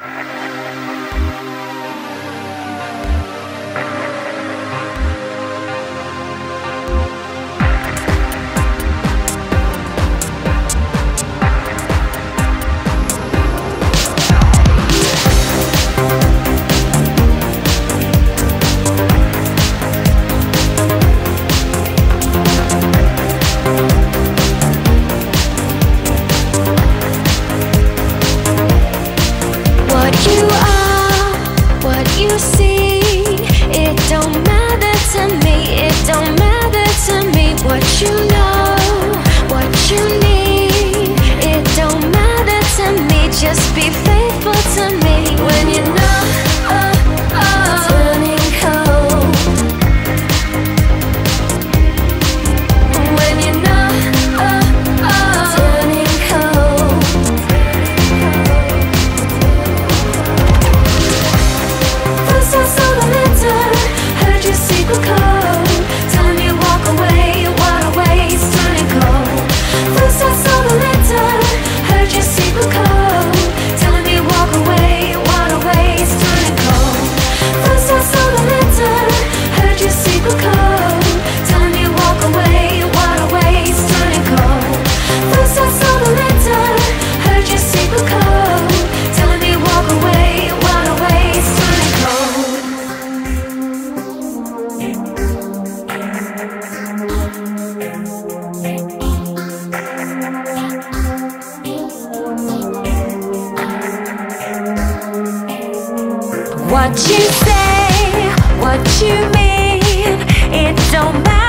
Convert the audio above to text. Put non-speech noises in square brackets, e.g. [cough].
time. [laughs] What you say, what you mean It don't matter